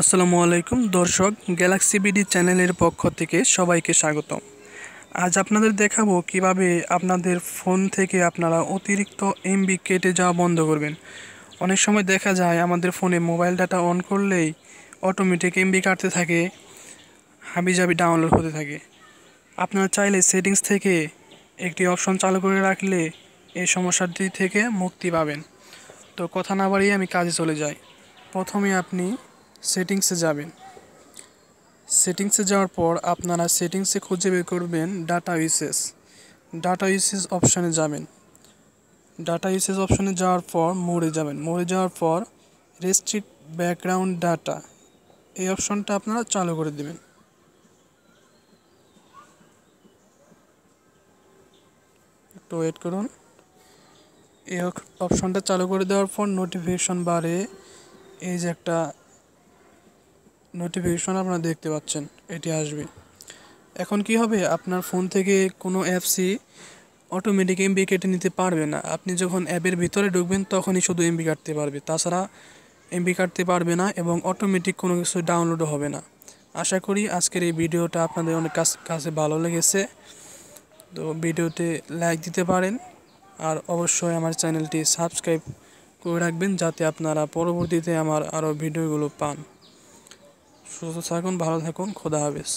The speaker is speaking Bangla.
আসসালামু আলাইকুম। দর্শক গ্যালাক্সি বিডি চ্যানেলের পক্ষ থেকে সবাইকে স্বাগতম। আজ আপনাদের দেখাবো কীভাবে আপনাদের ফোন থেকে আপনারা অতিরিক্ত এমবি কেটে যাওয়া বন্ধ করবেন। অনেক সময় দেখা যায় আমাদের ফোনে মোবাইল ডাটা অন করলেই অটোমেটিক এমবি কাটতে থাকে, হাবিজাবি ডাউনলোড হতে থাকে। আপনারা চাইলে সেটিংস থেকে একটি অপশন চালু করে রাখলে এই সমস্যাটি থেকে মুক্তি পাবেন। তো কথা না বাড়িয়ে আমি কাজে চলে যাই। প্রথমে আপনি সেটিংসে যাবেন। সেটিংসে যাওয়ার পর আপনারা সেটিংসে খুঁজে বের করবেন ডাটা ইউসেস। ডাটা ইউসেস অপশানে যাবেন। ডাটা ইউসেস অপশানে যাওয়ার পর মোড়ে যাবেন। মোড়ে যাওয়ার পর রেস্ট্রিক্ট ব্যাকগ্রাউন্ড ডাটা এই অপশনটা আপনারা চালু করে দেবেন। একটু ওয়েট করুন। এই অপশনটা চালু করে দেওয়ার পর নোটিফিকেশন বারে এই যে একটা নোটিফিকেশন আপনারা দেখতে পাচ্ছেন, এটি আসবে। এখন কি হবে? আপনার ফোন থেকে কোনো অ্যাপসই অটোমেটিক এমবি কেটে নিতে পারবে না। আপনি যখন অ্যাপের ভিতরে ঢুকবেন, তখনই শুধু এমবি কাটতে পারবে। তাছাড়া এমবি কাটতে পারবে না এবং অটোমেটিক কোনো কিছু ডাউনলোডও হবে না। আশা করি আজকের এই ভিডিওটা আপনাদের অনেক কাছ, কাছে ভালো লেগেছে। তো ভিডিওতে লাইক দিতে পারেন আর অবশ্যই আমার চ্যানেলটি সাবস্ক্রাইব করে রাখবেন, যাতে আপনারা পরবর্তীতে আমার আরও ভিডিওগুলো পান। সুস্থ থাকুন ভালো থাকুন খোদা হাফেজ